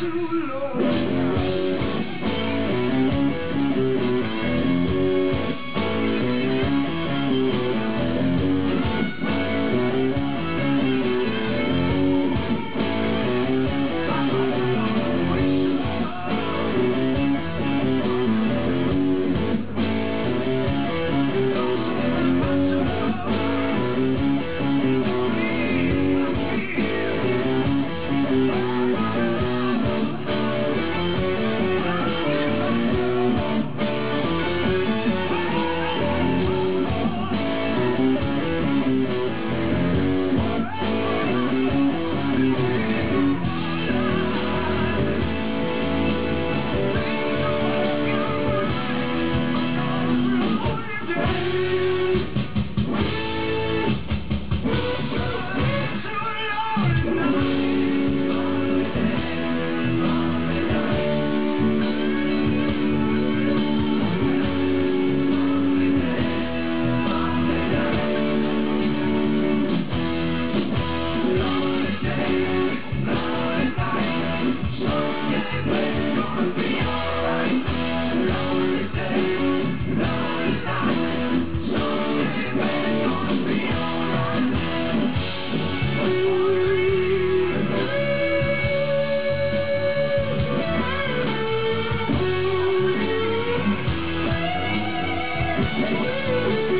to Música